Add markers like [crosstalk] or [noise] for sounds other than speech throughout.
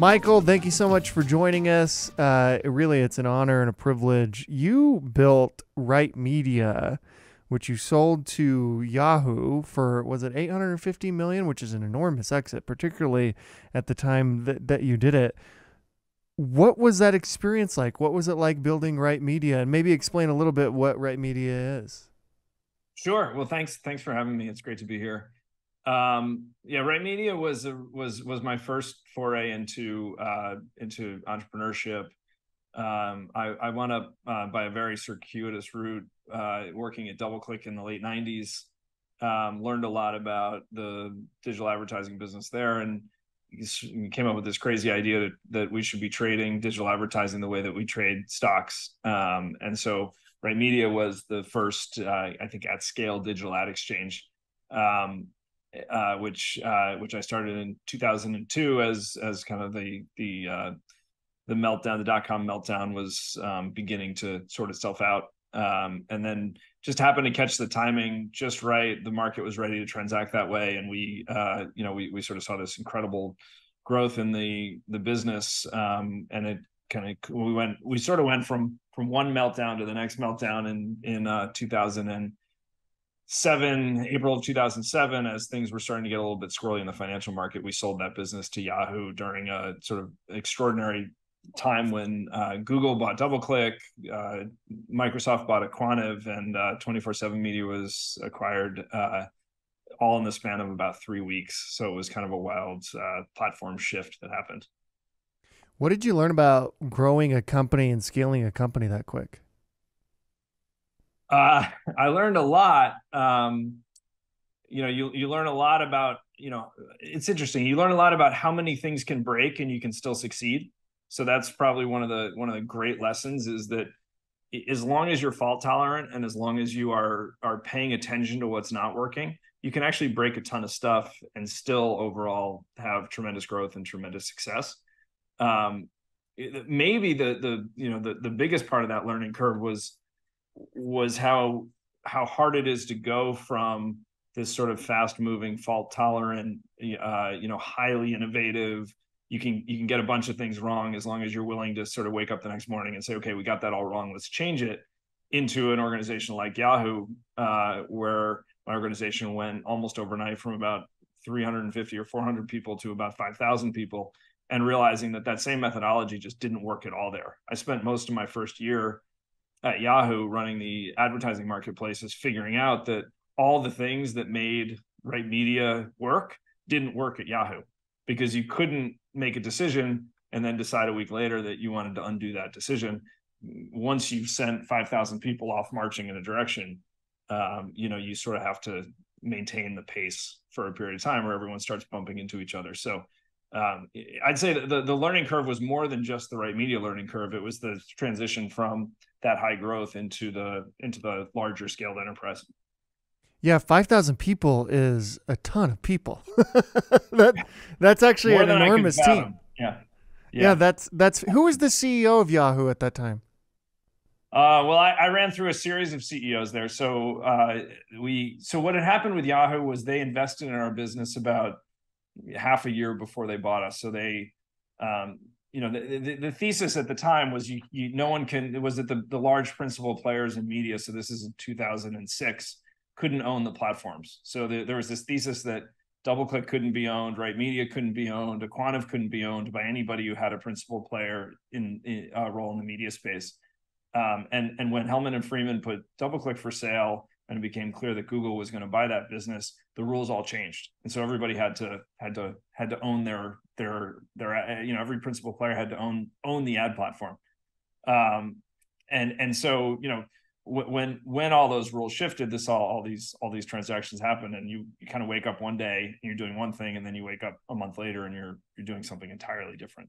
Michael, thank you so much for joining us. Uh, really, it's an honor and a privilege. You built Right Media, which you sold to Yahoo for was it 850 million, which is an enormous exit, particularly at the time that, that you did it. What was that experience like? What was it like building Right Media? And maybe explain a little bit what Right Media is. Sure. Well, thanks. Thanks for having me. It's great to be here. Um, yeah, Right Media was was was my first foray into uh, into entrepreneurship. Um, I, I wound up uh, by a very circuitous route uh, working at DoubleClick in the late '90s. Um, learned a lot about the digital advertising business there, and came up with this crazy idea that, that we should be trading digital advertising the way that we trade stocks. Um, and so, Right Media was the first, uh, I think, at scale digital ad exchange. Um, uh, which uh, which I started in 2002 as as kind of the the uh, the meltdown, the dot com meltdown was um, beginning to sort itself out, um, and then just happened to catch the timing just right. The market was ready to transact that way, and we uh, you know we we sort of saw this incredible growth in the the business, um, and it kind of we went we sort of went from from one meltdown to the next meltdown in in uh, 2000 and seven April of 2007, as things were starting to get a little bit squirrely in the financial market, we sold that business to Yahoo during a sort of extraordinary time when uh, Google bought DoubleClick, uh, Microsoft bought Aquantive, and 24/7 uh, Media was acquired. Uh, all in the span of about three weeks. So it was kind of a wild uh, platform shift that happened. What did you learn about growing a company and scaling a company that quick? Uh, I learned a lot. Um, you know, you you learn a lot about you know it's interesting. You learn a lot about how many things can break and you can still succeed. So that's probably one of the one of the great lessons is that as long as you're fault tolerant and as long as you are are paying attention to what's not working, you can actually break a ton of stuff and still overall have tremendous growth and tremendous success. Um, maybe the the you know the the biggest part of that learning curve was was how how hard it is to go from this sort of fast moving fault tolerant uh, you know highly innovative you can you can get a bunch of things wrong as long as you're willing to sort of wake up the next morning and say okay we got that all wrong let's change it into an organization like yahoo uh, where my organization went almost overnight from about 350 or 400 people to about 5000 people and realizing that that same methodology just didn't work at all there. I spent most of my first year at Yahoo running the advertising marketplaces, figuring out that all the things that made right media work didn't work at Yahoo because you couldn't make a decision and then decide a week later that you wanted to undo that decision. Once you've sent 5,000 people off marching in a direction, um, you know, you sort of have to maintain the pace for a period of time where everyone starts bumping into each other. So um, I'd say the, the learning curve was more than just the right media learning curve. It was the transition from that high growth into the into the larger scaled enterprise. Yeah, five thousand people is a ton of people. [laughs] that that's actually more an enormous team. Yeah. yeah. yeah, That's that's who was the CEO of Yahoo at that time. Uh, well, I, I, ran through a series of CEOs there. So uh, we so what had happened with Yahoo was they invested in our business about half a year before they bought us. So they, um, you know, the, the, the, thesis at the time was you, you no one can. It was that the the large principal players in media. So this is in 2006 couldn't own the platforms. So the, there was this thesis that DoubleClick couldn't be owned, right? Media couldn't be owned, Aquantive couldn't be owned by anybody who had a principal player in, a role in the media space. Um, and and when Hellman and Friedman put DoubleClick for sale, and it became clear that Google was going to buy that business, the rules all changed, and so everybody had to had to had to own their their their uh, you know every principal player had to own own the ad platform, um, and and so you know when when all those rules shifted, this all all these all these transactions happen, and you, you kind of wake up one day and you're doing one thing, and then you wake up a month later and you're you're doing something entirely different.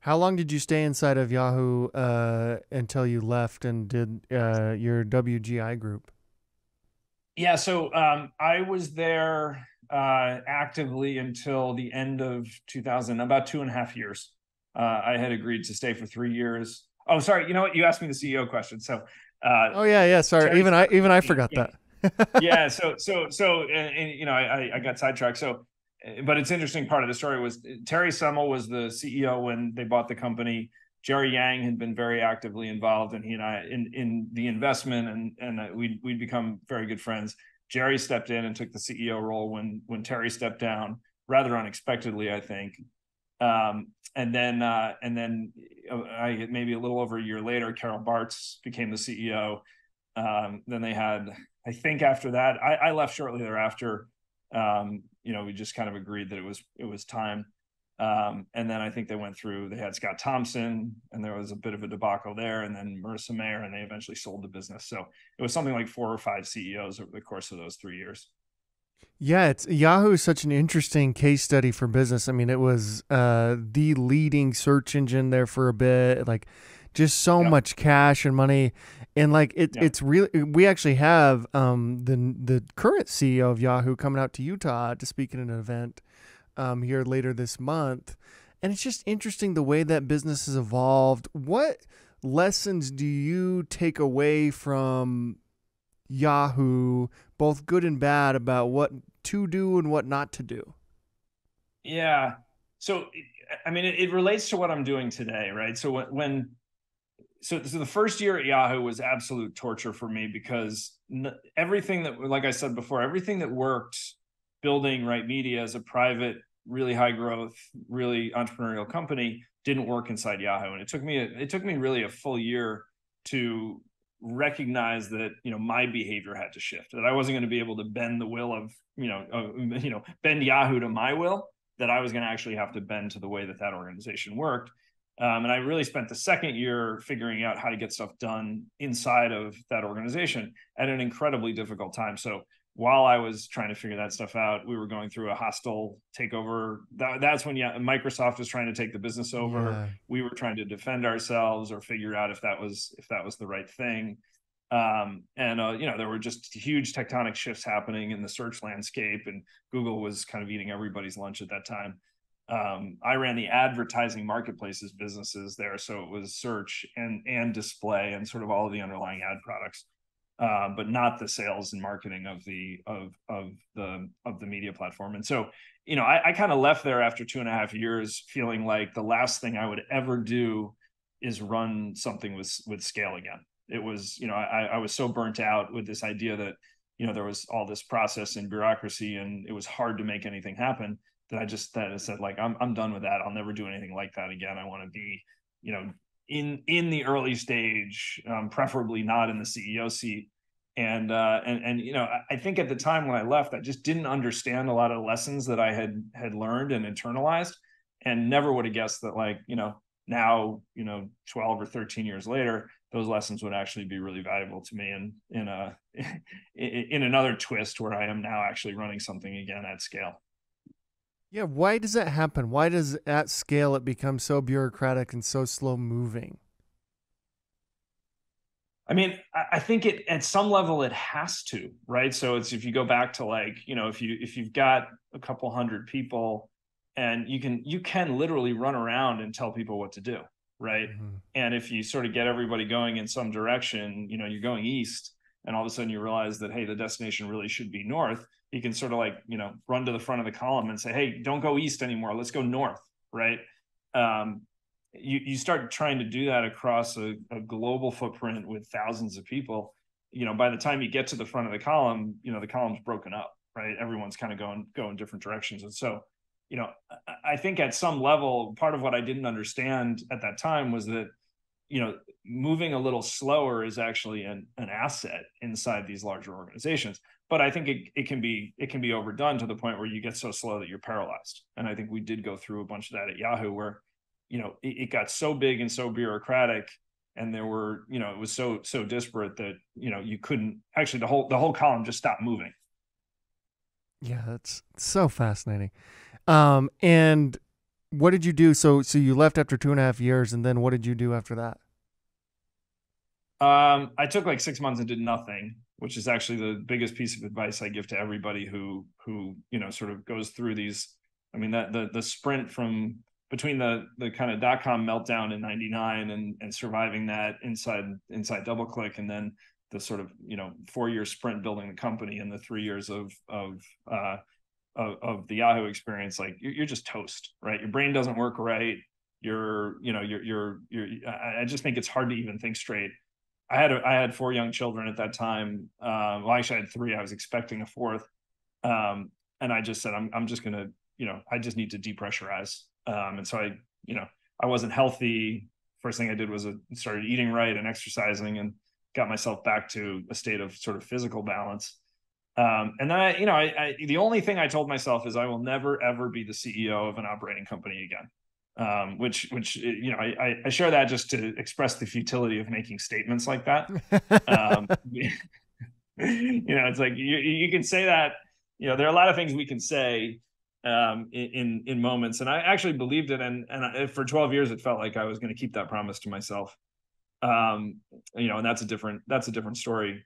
How long did you stay inside of Yahoo uh, until you left and did uh, your WGI group? Yeah, so um, I was there uh, actively until the end of 2000, about two and a half years. Uh, I had agreed to stay for three years. Oh, sorry. You know what? You asked me the CEO question. So. Uh, oh yeah, yeah. Sorry, even I even I forgot yeah. that. yeah. [laughs] So so so and, and, you know I I got sidetracked. So but it's interesting part of the story was Terry Semel was the CEO when they bought the company. Jerry Yang had been very actively involved, and he and I in in the investment, and and we'd we'd become very good friends. Jerry stepped in and took the CEO role when when Terry stepped down, rather unexpectedly, I think. Um, and then uh, and then uh, I maybe a little over a year later, Carol Bartz became the CEO. Um, then they had, I think, after that, I, I left shortly thereafter. Um, you know, we just kind of agreed that it was it was time. Um, and then I think they went through. They had Scott Thompson, and there was a bit of a debacle there. And then Marissa Mayer, and they eventually sold the business. So it was something like four or five CEOs over the course of those three years. Yeah, it's Yahoo is such an interesting case study for business. I mean, it was uh, the leading search engine there for a bit, like just so yep. much cash and money, and like it, yep. it's really. We actually have um, the the current CEO of Yahoo coming out to Utah to speak at an event um, here later this month, and it's just interesting the way that business has evolved. What lessons do you take away from Yahoo, both good and bad, about what to do and what not to do? Yeah. So, I mean, it, it relates to what I'm doing today, right? So when, when so, so the first year at Yahoo was absolute torture for me because everything that, like I said before, everything that worked building Right Media as a private, really high growth, really entrepreneurial company didn't work inside Yahoo, and it took me a, it took me really a full year to recognize that you know my behavior had to shift that i wasn't going to be able to bend the will of you know you know bend yahoo to my will that i was going to actually have to bend to the way that that organization worked. Um, and i really spent the second year figuring out how to get stuff done inside of that organization at an incredibly difficult time. So while I was trying to figure that stuff out, we were going through a hostile takeover. That, that's when yeah, Microsoft was trying to take the business over. Yeah. We were trying to defend ourselves or figure out if that was if that was the right thing. Um, and uh, you know there were just huge tectonic shifts happening in the search landscape, and Google was kind of eating everybody's lunch at that time. Um, I ran the advertising marketplaces businesses there, so it was search and and display and sort of all of the underlying ad products uh, but not the sales and marketing of the of of the of the media platform. And so, you know, I, I kind of left there after two and a half years, feeling like the last thing I would ever do is run something with with scale again. It was, you know, I, I was so burnt out with this idea that you know there was all this process and bureaucracy, and it was hard to make anything happen. That I just that I said like I'm I'm done with that. I'll never do anything like that again. I want to be, you know, in in the early stage, um, preferably not in the CEO seat. And uh, and and you know, I think at the time when I left, I just didn't understand a lot of lessons that I had had learned and internalized, and never would have guessed that like you know now you know 12 or 13 years later those lessons would actually be really valuable to me and in a [laughs] in another twist where i am now actually running something again at scale yeah, why does that happen? Why does at scale it become so bureaucratic and so slow moving? I mean, I think it at some level it has to, right? So it's if you go back to like, you know, if you if you've got a couple hundred people and you can you can literally run around and tell people what to do, right? Mm-hmm. And if you sort of get everybody going in some direction, you know, you're going east and all of a sudden you realize that hey, the destination really should be north he can sort of like you know run to the front of the column and say hey don't go east anymore let's go north right? Um, you, you start trying to do that across a, a, global footprint with thousands of people you know by the time you get to the front of the column you know the column's broken up right? Everyone's kind of going going different directions and so you know i think at some level part of what i didn't understand at that time was that you know moving a little slower is actually an, an asset inside these larger organizations but I think it, it can be it can be overdone to the point where you get so slow that you're paralyzed. And I think we did go through a bunch of that at Yahoo, where you know it, it got so big and so bureaucratic, and there were you know it was so so disparate that you know you couldn't actually the whole the whole column just stopped moving. Yeah, that's so fascinating. Um, and what did you do? So so you left after two and a half years, and then what did you do after that? Um, I took like six months and did nothing which is actually the biggest piece of advice I give to everybody who who you know sort of goes through these. I mean that the the sprint from between the the kind of dot com meltdown in '99 and and surviving that inside inside DoubleClick and then the sort of you know four year sprint building the company and the three years of of uh, of, of the Yahoo experience, like you're, just toast, right? Your brain doesn't work right. You're, you know, you're, you're, you're, I just think it's hard to even think straight. I had, a, I had four young children at that time. Um, well, actually I had three, I was expecting a fourth. Um, and I just said, I'm, I'm just going to, you know, I just need to depressurize. Um, and so I, you know, I wasn't healthy. First thing I did was I started eating right and exercising and got myself back to a state of sort of physical balance. Um, and then I, you know, I, I, the only thing I told myself is I will never ever be the CEO of an operating company again. Um, which, which, you know, I, I share that just to express the futility of making statements like that. um, [laughs] [laughs] you know, it's like you, you can say that. You know, there are a lot of things we can say um, in in moments, and I actually believed it. And and for 12 years, it felt like I was going to keep that promise to myself. Um, you know, and that's a different that's a different story.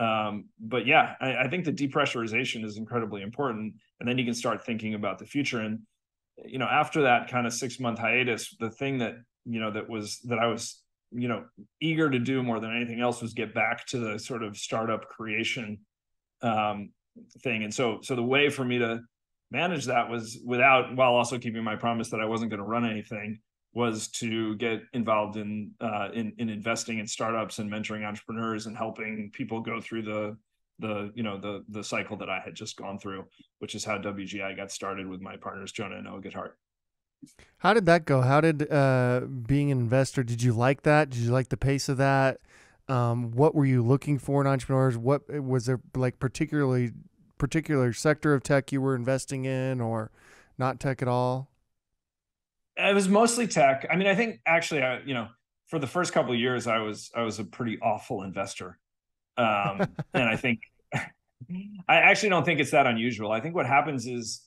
Um, but yeah, I, I think the depressurization is incredibly important, and then you can start thinking about the future. And you know, after that kind of six month hiatus, the thing that you know that was that I was you know eager to do more than anything else was get back to the sort of startup creation um, thing. And so so the way for me to manage that was without while also keeping my promise that I wasn't going to run anything was to get involved in, uh, in in investing in startups and mentoring entrepreneurs and helping people go through the the you know the the cycle that I had just gone through, which is how WGI got started with my partners Jonah and Noah Goodhart. How did that go? How did uh, being an investor? Did you like that? Did you like the pace of that? Um, what were you looking for in entrepreneurs? What was there like particularly particular sector of tech you were investing in, or not tech at all? it was mostly tech. I mean, I think actually, I, you know, for the first couple of years, I was I was a pretty awful investor, um, and I think [laughs] I actually don't think it's that unusual. I think what happens is,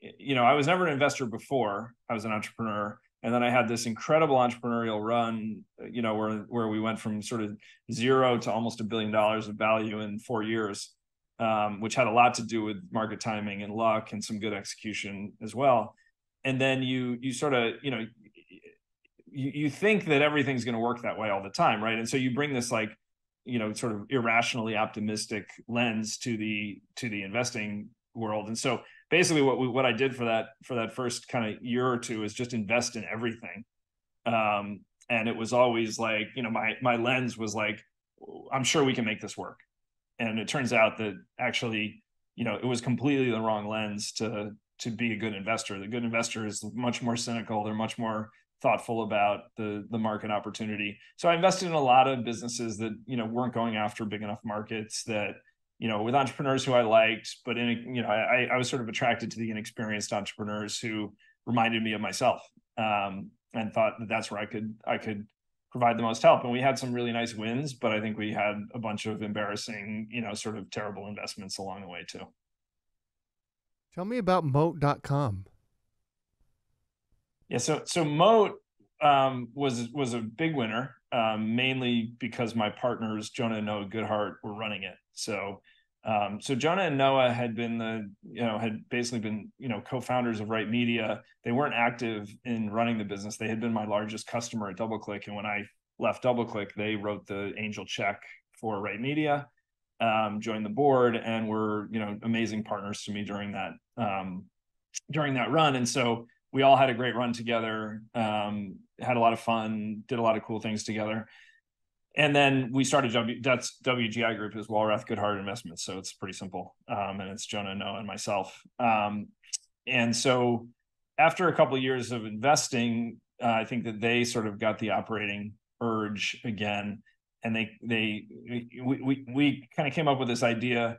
you know, I was never an investor before. I was an entrepreneur, and then I had this incredible entrepreneurial run. You know, where where we went from sort of zero to almost a billion dollars of value in four years, um, which had a lot to do with market timing and luck and some good execution as well and then you you sort of you know you, you think that everything's going to work that way all the time right and so you bring this like you know sort of irrationally optimistic lens to the to the investing world and so basically what we, what I did for that for that first kind of year or two is just invest in everything um and it was always like you know my my lens was like I'm sure we can make this work and it turns out that actually you know it was completely the wrong lens to to be a good investor. The good investor is much more cynical. They're much more thoughtful about the the market opportunity. So I invested in a lot of businesses that you know weren't going after big enough markets that you know with entrepreneurs who I liked, but in you know I I was sort of attracted to the inexperienced entrepreneurs who reminded me of myself um, and thought that that's where I could I could provide the most help. And we had some really nice wins, but I think we had a bunch of embarrassing you know sort of terrible investments along the way too. Tell me about moat.com. Yeah, so so Moat um, was was a big winner, um, mainly because my partners Jonah and Noah Goodhart were running it. So um, so Jonah and Noah had been the you know had basically been you know co-founders of Right Media. They weren't active in running the business. They had been my largest customer at DoubleClick, and when I left DoubleClick, they wrote the angel check for Right Media um, joined the board and were you know amazing partners to me during that um, during that run. And so we all had a great run together, um, had a lot of fun, did a lot of cool things together. And then we started W. That's WGI Group is Walrath Goodhart Investments, so it's pretty simple. Um, and it's Jonah, Noah, and myself. Um, and so after a couple of years of investing, uh, I think that they sort of got the operating urge again and they they we we, we kind of came up with this idea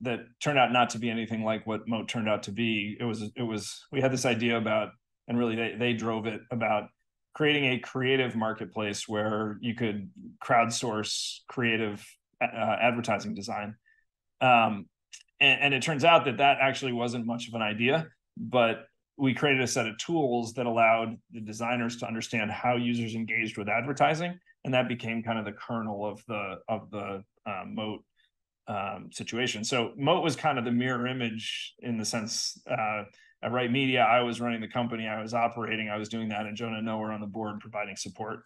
that turned out not to be anything like what Moat turned out to be. It was it was we had this idea about, and really they they drove it about creating a creative marketplace where you could crowdsource creative uh, advertising design. Um, and, and it turns out that that actually wasn't much of an idea, but we created a set of tools that allowed the designers to understand how users engaged with advertising and that became kind of the kernel of the of the uh, moat um, situation. So moat was kind of the mirror image in the sense uh, at Right Media, I was running the company, I was operating, I was doing that, and Jonah and Noah were on the board providing support.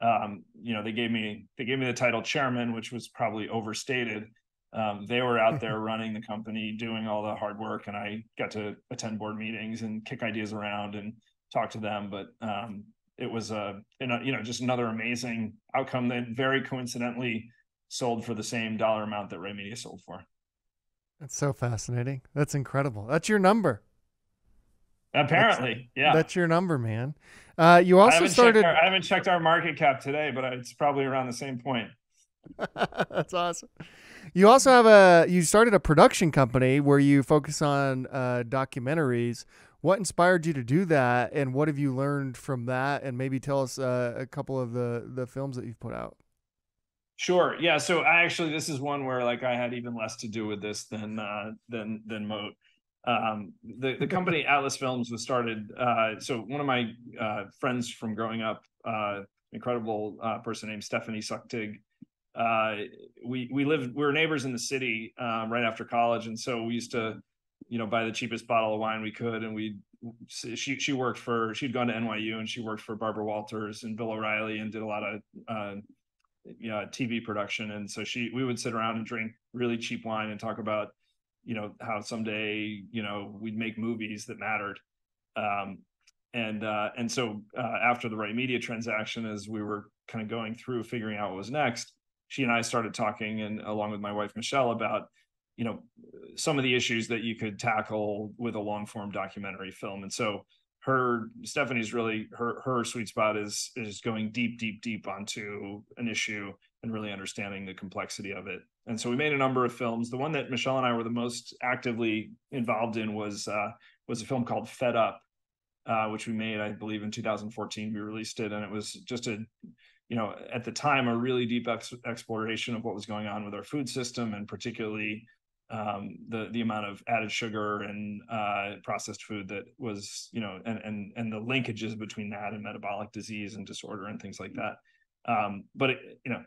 Um, you know, they gave me they gave me the title chairman, which was probably overstated. um, they were out there [laughs] running the company, doing all the hard work, and I got to attend board meetings and kick ideas around and talk to them. But um, it was a you know just another amazing outcome that very coincidentally sold for the same dollar amount that Right Media sold for. That's so fascinating. That's incredible. That's your number. Apparently, that's, yeah. That's your number, man. Uh, you also I started. Our, I haven't checked our market cap today, but it's probably around the same point. [laughs] that's awesome. You also have a. You started a production company where you focus on uh, documentaries. What inspired you to do that, and what have you learned from that? And maybe tell us uh, a couple of the the films that you've put out. Sure. Yeah. So I actually, this is one where like I had even less to do with this than uh, than than Moat um, the the [laughs] company Atlas Films was started. Uh, so one of my uh, friends from growing up, uh, incredible uh, person named Stephanie Soechtig. Uh, we we lived we were neighbors in the city um, right after college, and so we used to, you know, buy the cheapest bottle of wine we could, and we she she worked for she'd gone to NYU and she worked for Barbara Walters and Bill O'Reilly and did a lot of uh, you know, TV production, and so she we would sit around and drink really cheap wine and talk about you know how someday you know we'd make movies that mattered. Um, and uh, and so uh, after the right media transaction as we were kind of going through figuring out what was next she and i started talking and along with my wife michelle about you know some of the issues that you could tackle with a long form documentary film. And so her stephanie's really her her sweet spot is is going deep deep deep onto an issue and really understanding the complexity of it and so we made a number of films. The one that Michelle and I were the most actively involved in was uh, was a film called Fed Up, uh, which we made, I believe, in 2014. We released it, and it was just a, you know, at the time, a really deep ex- exploration of what was going on with our food system, and particularly um, the the amount of added sugar and uh, processed food that was, you know, and and and the linkages between that and metabolic disease and disorder and things like that. Um, but it, you know,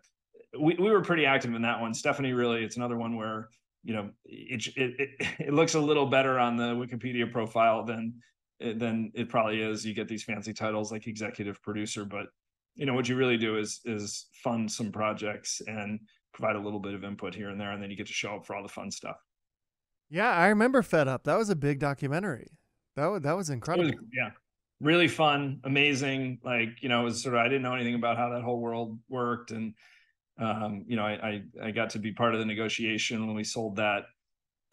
we, we were pretty active in that one. Stephanie really, it's another one where you know it, it it, it looks a little better on the Wikipedia profile than than it probably is. You get these fancy titles like executive producer, but you know what you really do is is fund some projects and provide a little bit of input here and there, and then you get to show up for all the fun stuff. Yeah, I remember Fed Up. That was a big documentary. That was, that was incredible. Was, yeah, really fun, amazing. Like you know, it was sort of I didn't know anything about how that whole world worked, and um, you know, I, I, I got to be part of the negotiation when we sold that,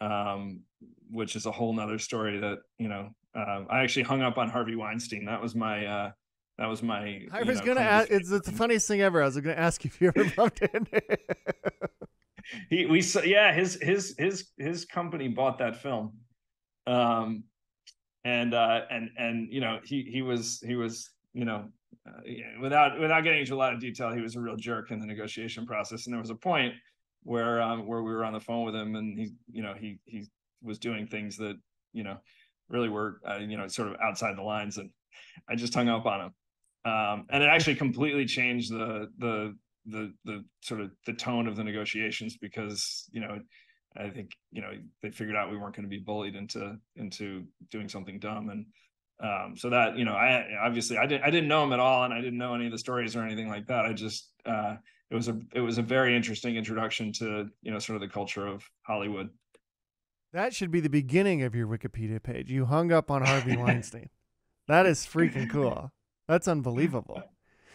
um, which is a whole nother story that you know. Uh, I actually hung up on Harvey Weinstein. That was my uh, that was my. I was know, gonna ask. It's, it's, the funniest thing ever. I was gonna ask if you ever [laughs] bumped into. he we yeah his his his his company bought that film, um, and uh and and you know he he was he was you know uh, without without getting into a lot of detail, he was a real jerk in the negotiation process. And there was a point where um, where we were on the phone with him, and he, you know, he he was doing things that you know really were uh, you know sort of outside the lines, and I just hung up on him. Um, and it actually completely changed the the the the sort of the tone of the negotiations because you know I think you know they figured out we weren't going to be bullied into into doing something dumb. And um, so that you know i obviously i didn't i didn't know him at all and i didn't know any of the stories or anything like that. I just uh, it was a it was a very interesting introduction to you know sort of the culture of hollywood. That should be the beginning of your wikipedia page. You hung up on harvey [laughs] weinstein. That is freaking cool that's unbelievable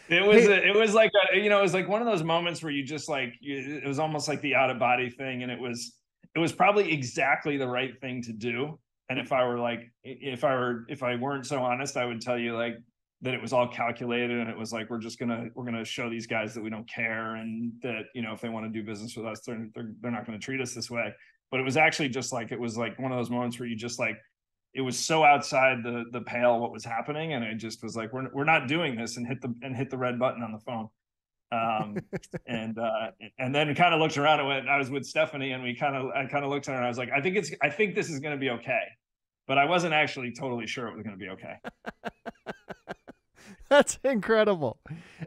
it was hey, a, it was like a, you know it was like one of those moments where you just like it was almost like the out of body thing and it was it was probably exactly the right thing to do and if I were like, if I were, if I weren't so honest, I would tell you like that it was all calculated and it was like we're just gonna we're gonna show these guys that we don't care and that you know if they want to do business with us, they're they're, they're not going to treat us this way. But it was actually just like it was like one of those moments where you just like it was so outside the the pale what was happening, and i just was like we're we're not doing this and hit the and hit the red button on the phone um, [laughs] and uh, and then kind of looked around and went. I was with Stephanie, and we kind of I kind of looked at her, and I was like, I think it's I think this is going to be okay, but I wasn't actually totally sure it was going to be okay. [laughs] That's incredible.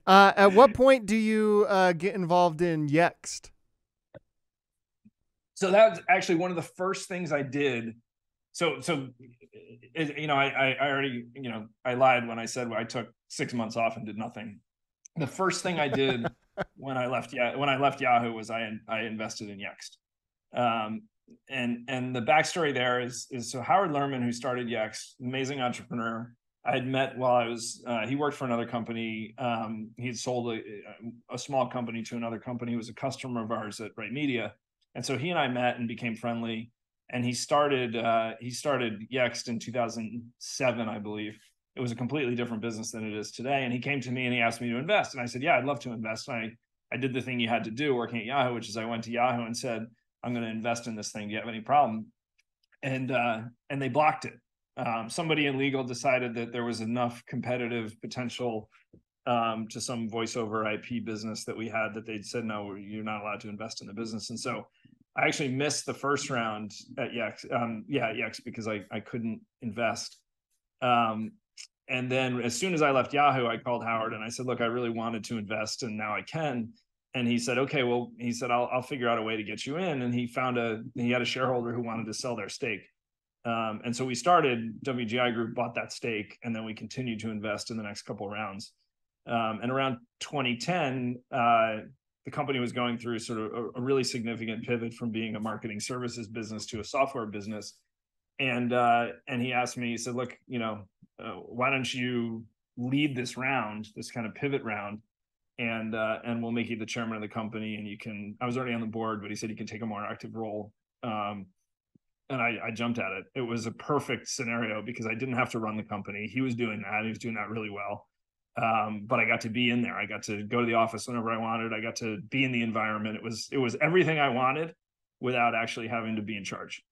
Uh, at what point do you uh, get involved in Yext? So that was actually one of the first things I did. So, so, you know, I, I already, you know, I lied when I said I took six months off and did nothing the first thing I did [laughs] when I left yeah when I left Yahoo was I I invested in Yext. Um, and and the backstory there is is so Howard Lerman, who started Yext, amazing entrepreneur. I had met while I was uh, he worked for another company. Um, he had sold a, a small company to another company. He was a customer of ours at Right Media, and so he and I met and became friendly. And he started uh, he started Yext in 2007, I believe. It was a completely different business than it is today. And he came to me and he asked me to invest, and I said, "Yeah, I'd love to invest." And I I did the thing you had to do working at Yahoo, which is I went to Yahoo and said, I'm going to invest in this thing. Do you have any problem? And uh, and they blocked it. Um, somebody in legal decided that there was enough competitive potential um, to some voice over IP business that we had that they'd said no, you're not allowed to invest in the business. And so I actually missed the first round at Yext. Um, yeah, at Yext because I I couldn't invest. Um, and then as soon as I left Yahoo, I called Howard and I said, look, I really wanted to invest and now I can and he said, okay, well, he said, I'll, I'll figure out a way to get you in. And he found a, he had a shareholder who wanted to sell their stake. Um, and so we started WGI Group, bought that stake, and then we continued to invest in the next couple rounds. Um, and around 2010, uh, the company was going through sort of a, a, really significant pivot from being a marketing services business to a software business. And uh, and he asked me, he said, look, you know, uh, why don't you lead this round, this kind of pivot round? and uh, and we'll make you the chairman of the company. And you can. I was already on the board, but he said you can take a more active role. Um, and I, I jumped at it. It was a perfect scenario because I didn't have to run the company. He was doing that. He was doing that really well. Um, but I got to be in there. I got to go to the office whenever I wanted. I got to be in the environment. It was it was everything I wanted without actually having to be in charge.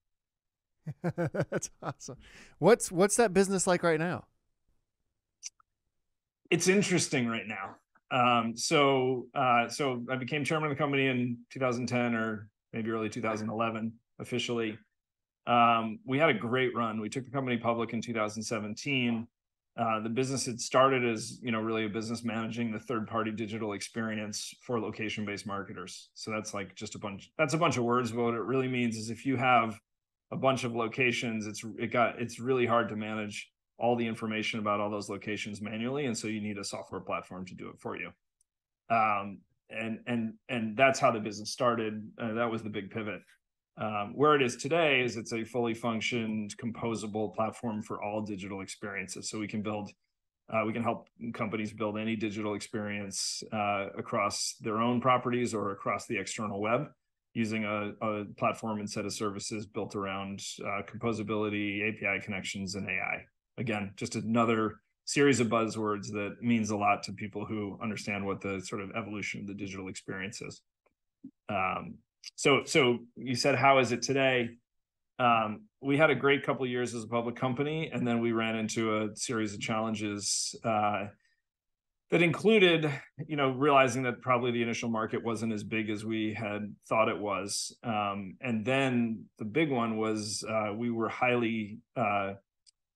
[laughs] That's awesome. What's what's that business like right now? It's interesting right now. Um, so uh, so I became chairman of the company in 2010 or maybe early 2011 officially. Um, we had a great run. We took the company public in 2017. Uh, the business had started as you know really a business managing the third party digital experience for location based marketers. So that's like just a bunch. That's a bunch of words. But what it really means is if you have a bunch of locations, it's it got it's really hard to manage all the information about all those locations manually and so you need a software platform to do it for you um, and and and that's how the business started uh, that was the big pivot um, where it is today is it's a fully functioned composable platform for all digital experiences so we can build uh, we can help companies build any digital experience uh, across their own properties or across the external web using a, a platform and set of services built around uh, composability api connections and ai again, just another series of buzzwords that means a lot to people who understand what the sort of evolution of the digital experience is. Um, so, so you said, how is it today? Um, we had a great couple years as a public company, and then we ran into a series of challenges uh, that included, you know, realizing that probably the initial market wasn't as big as we had thought it was, um, and then the big one was uh, we were highly uh,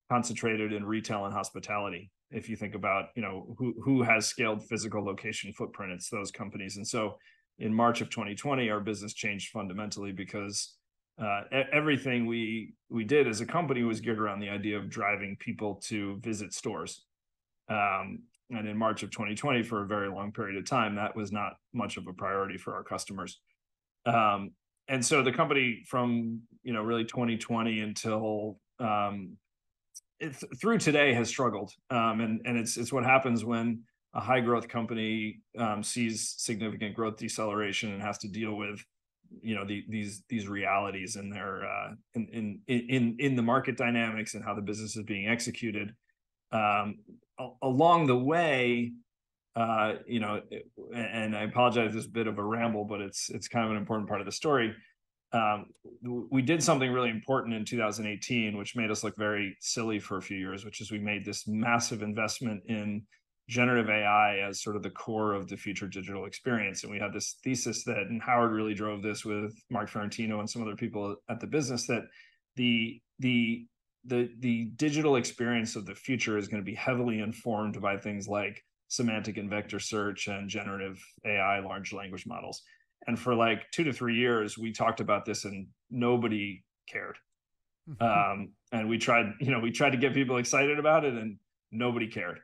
concentrated in retail and hospitality if you think about you know who who has scaled physical location footprint it's those companies and so in march of 2020 our business changed fundamentally because uh, everything we we did as a company was geared around the idea of driving people to visit stores. Um, and in march of 2020 for a very long period of time that was not much of a priority for our customers. Um, and so the company from you know really 2020 until um, it, through today has struggled, um, and and it's it's what happens when a high growth company um, sees significant growth deceleration and has to deal with you know the, these these realities in their uh, in, in in in the market dynamics and how the business is being executed. Um, along the way, uh, you know, and I apologize, this bit of a ramble, but it's it's kind of an important part of the story um, we did something really important in 2018, which made us look very silly for a few years, which is we made this massive investment in generative AI as sort of the core of the future digital experience. And we had this thesis that, and Howard really drove this with Marc Ferrentino and some other people at the business, that the the the the digital experience of the future is going to be heavily informed by things like semantic and vector search and generative AI, large language models. And for like two to three years, we talked about this and nobody cared. Mm-hmm. Um, and we tried, you know, we tried to get people excited about it and nobody cared.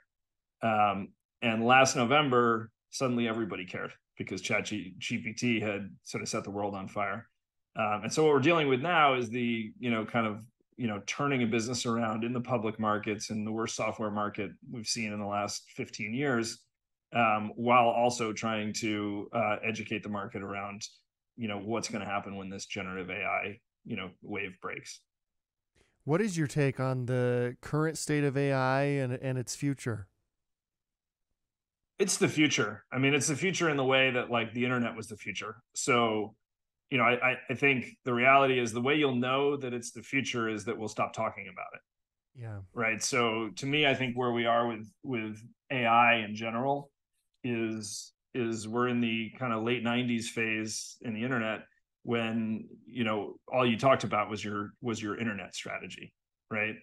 Um, and last November, suddenly everybody cared because ChatGPT had sort of set the world on fire. Um, and so what we're dealing with now is the you know kind of you know turning a business around in the public markets and the worst software market we've seen in the last 15 years um, while also trying to uh, educate the market around you know what's going to happen when this generative ai you know wave breaks what is your take on the current state of ai and, and its future it's the future i mean it's the future in the way that like the internet was the future so you know, I, I think the reality is the way you'll know that it's the future is that we'll stop talking about it. Yeah. Right. So to me, I think where we are with with AI in general is is we're in the kind of late 90s phase in the internet when you know all you talked about was your was your internet strategy right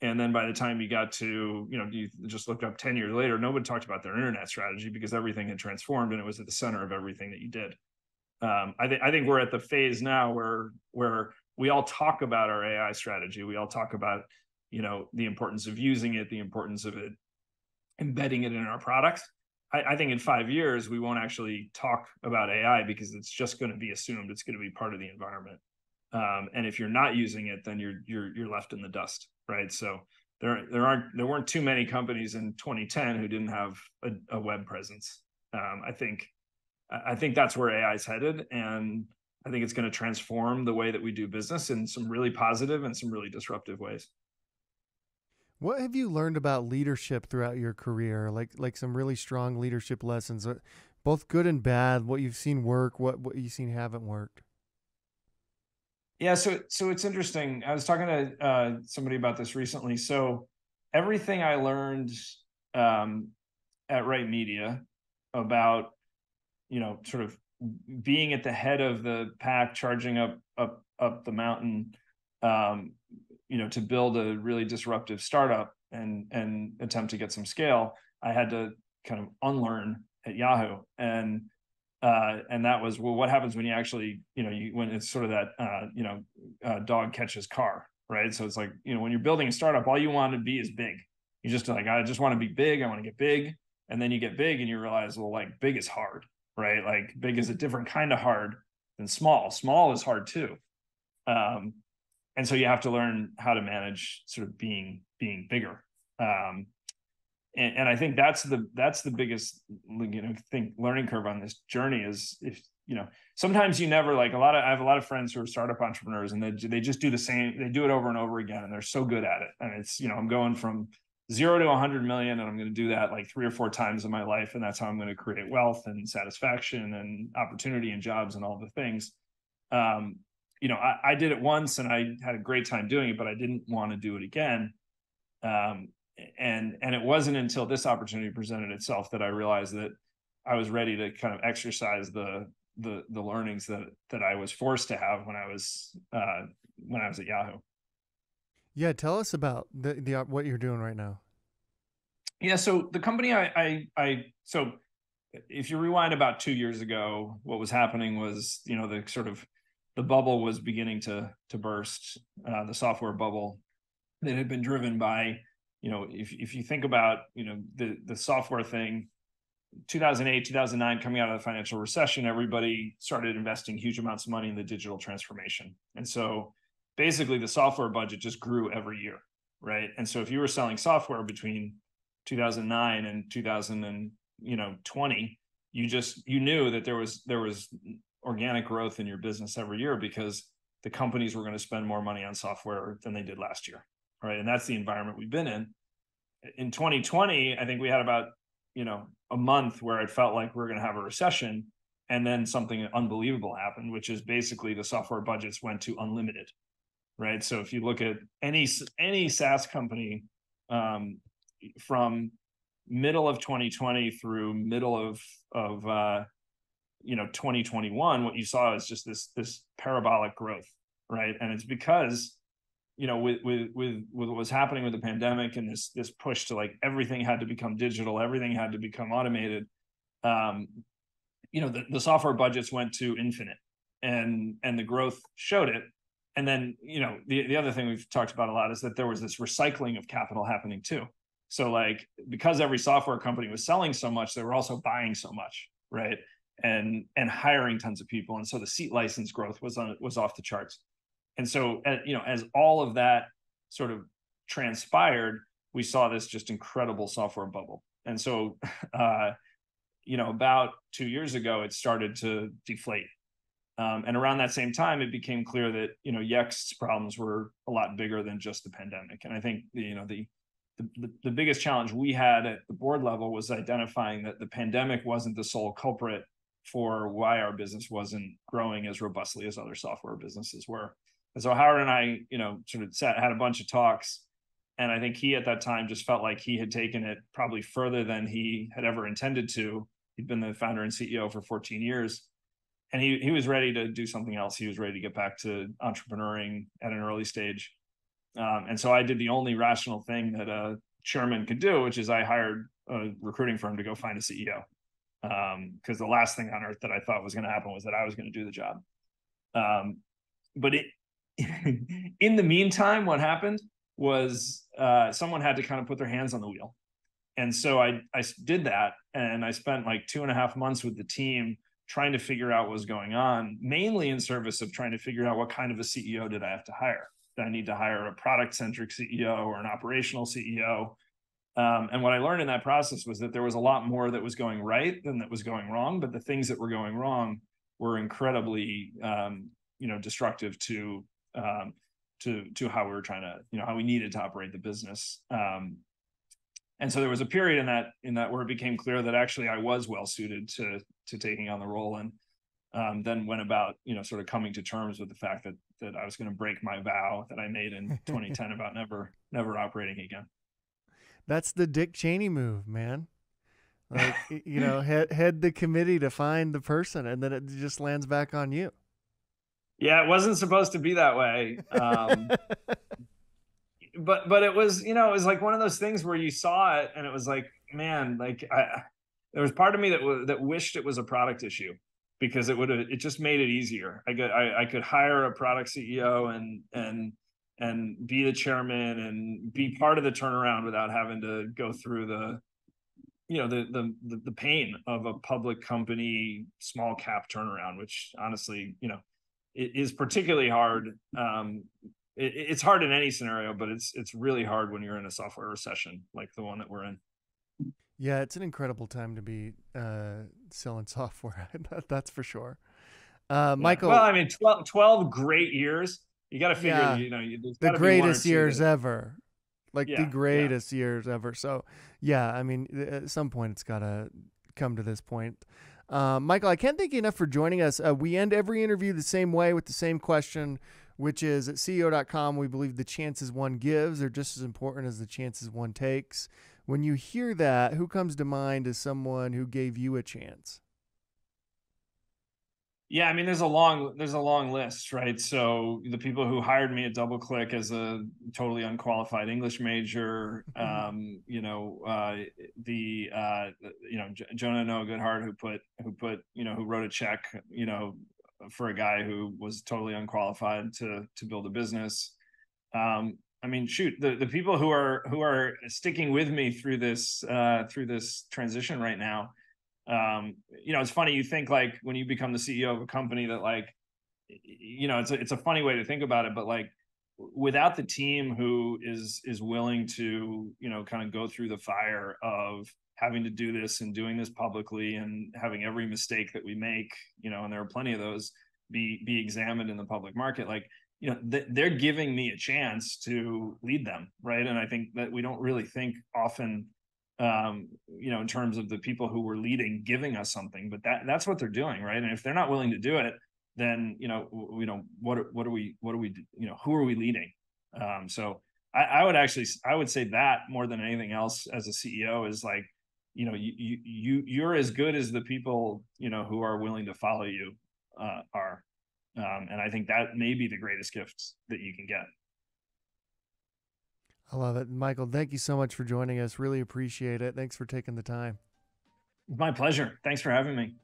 and then by the time you got to you know you just looked up 10 years later nobody talked about their internet strategy because everything had transformed and it was at the center of everything that you did um, I think I think we're at the phase now where where we all talk about our AI strategy. We all talk about you know the importance of using it, the importance of it, embedding it in our products. I, I think in five years we won't actually talk about AI because it's just going to be assumed it's going to be part of the environment. Um, and if you're not using it, then you're you're you're left in the dust, right? So there there aren't there weren't too many companies in 2010 who didn't have a, a web presence. Um, I think I think that's where AI is headed. And I think it's going to transform the way that we do business in some really positive and some really disruptive ways. What have you learned about leadership throughout your career? Like like some really strong leadership lessons, uh, both good and bad. What you've seen work, what what you've seen haven't worked. Yeah, so so it's interesting. I was talking to uh, somebody about this recently. So everything I learned um, at Right Media about you know, sort of being at the head of the pack, charging up up up the mountain, um, you know, to build a really disruptive startup and and attempt to get some scale, I had to kind of unlearn at Yahoo. And uh, and that was well, what happens when you actually, you know, you when it's sort of that, uh, you know, uh, dog catches car, right? So it's like, you know, when you're building a startup, all you want to be is big. You just like, I just want to be big. I want to get big, and then you get big, and you realize, well, like big is hard, right? Like big is a different kind of hard than small. Small is hard too. Um, and so you have to learn how to manage sort of being being bigger. Um, and, and I think that's the that's the biggest you know think learning curve on this journey is if you know sometimes you never like a lot of I have a lot of friends who are startup entrepreneurs and they they just do the same they do it over and over again and they're so good at it. And it's you know I'm going from zero to 100 million and i'm going to do that like three or four times in my life and that's how i'm going to create wealth and satisfaction and opportunity and jobs and all the things. Um, you know I, I, did it once and i had a great time doing it but i didn't want to do it again. Um, and and it wasn't until this opportunity presented itself that i realized that i was ready to kind of exercise the the the learnings that that i was forced to have when i was uh, when i was at yahoo yeah, tell us about the, the uh, what you're doing right now. Yeah, so the company I I, I so if you rewind about two years ago, what was happening was you know the sort of the bubble was beginning to to burst, uh, the software bubble that had been driven by you know if if you think about you know the the software thing 2008 2009 coming out of the financial recession everybody started investing huge amounts of money in the digital transformation and so basically the software budget just grew every year, right? And so if you were selling software between 2009 and 2000 and you know 20, you just you knew that there was there was organic growth in your business every year because the companies were going to spend more money on software than they did last year, right? And that's the environment we've been in. In 2020, I think we had about you know a month where it felt like we are going to have a recession and then something unbelievable happened which is basically the software budgets went to unlimited right? So if you look at any any SaaS company um, from middle of 2020 through middle of of uh, you know 2021, what you saw is just this this parabolic growth, right? And it's because you know with with with with what was happening with the pandemic and this this push to like everything had to become digital, everything had to become automated. Um, you know the, the software budgets went to infinite and and the growth showed it. And then you know the, the other thing we've talked about a lot is that there was this recycling of capital happening too. So like because every software company was selling so much they were also buying so much right? And and hiring tons of people. And so the seat license growth was on was off the charts and so uh, you know as all of that sort of transpired we saw this just incredible software bubble. And so [laughs] uh you know about two years ago it started to deflate. Um, and around that same time it became clear that you know yext's problems were a lot bigger than just the pandemic. And i think you know the the, the biggest challenge we had at the board level was identifying that the pandemic wasn't the sole culprit for why our business wasn't growing as robustly as other software businesses were. And so Howard and I, you know, sort of sat had a bunch of talks, and I think he at that time just felt like he had taken it probably further than he had ever intended to. He'd been the founder and CEO for 14 years, and he he was ready to do something else. He was ready to get back to entrepreneuring at an early stage. Um, and so I did the only rational thing that a chairman could do, which is I hired a recruiting firm to go find a CEO because um, the last thing on earth that I thought was going to happen was that I was going to do the job. Um, but it, [laughs] in the meantime, what happened was uh, someone had to kind of put their hands on the wheel, and so I I did that, and I spent like two and a half months with the team trying to figure out what was going on, mainly in service of trying to figure out what kind of a CEO did I have to hire. Did I need to hire a product centric CEO or an operational CEO? Um, and what I learned in that process was that there was a lot more that was going right than that was going wrong. But the things that were going wrong were incredibly, um, you know, destructive to um, to to how we were trying to, you know, how we needed to operate the business. Um, and so there was a period in that in that where it became clear that actually I was well suited to to taking on the role, and um, then went about, you know, sort of coming to terms with the fact that that I was going to break my vow that I made in [laughs] 2010 about never never operating again. That's the Dick Cheney move, man. [laughs] Like you know, head head the committee to find the person, and then it just lands back on you. Yeah, it wasn't supposed to be that way. Um, [laughs] but but it was, you know, it was like one of those things where you saw it, and it was like, man, like I, there was part of me that w- that wished it was a product issue because it would have it just made it easier. I could I, I could hire a product CEO and and and be the chairman and be part of the turnaround without having to go through the you know the the the pain of a public company small cap turnaround which honestly you know it is particularly hard um it, it's hard in any scenario but it's it's really hard when you're in a software recession like the one that we're in yeah it's an incredible time to be uh selling [laughs] software that's for sure uh michael well i mean 12, 12 great years you got to figure, yeah. you know, the greatest years ever, like yeah, the greatest yeah. years ever. So, yeah, I mean, at some point it's got to come to this point. Um, Michael, I can't thank you enough for joining us. Uh, we end every interview the same way with the same question, which is at CEO.com, we believe the chances one gives are just as important as the chances one takes. When you hear that, who comes to mind as someone who gave you a chance? Yeah, I mean, there's a long there's a long list, right? So the people who hired me at DoubleClick as a totally unqualified English major, [laughs] mm-hmm. um, you know, uh, the uh, you know J- Jonah Noah Goodhart who put who put you know who wrote a check, you know, for a guy who was totally unqualified to to build a business. Um, I mean, shoot, the, the people who are who are sticking with me through this uh, through this transition right now um, you know, it's funny. You think like when you become the CEO of a company that like, you know, it's a, it's a funny way to think about it, but like without the team who is is willing to you know kind of go through the fire of having to do this and doing this publicly and having every mistake that we make you know and there are plenty of those be be examined in the public market like you know th- they're giving me a chance to lead them right and i think that we don't really think often um, you know, in terms of the people who were leading, giving us something. But that that's what they're doing, right? And if they're not willing to do it, then you know, you know, what what are we what are we you know who are we leading? Um, so I, I would actually I would say that more than anything else as a CEO is like, you know, you you you're as good as the people you know who are willing to follow you uh, are. Um, and I think that may be the greatest gift that you can get. I love it. Michael, thank you so much for joining us. Really appreciate it. Thanks for taking the time. My pleasure. Thanks for having me.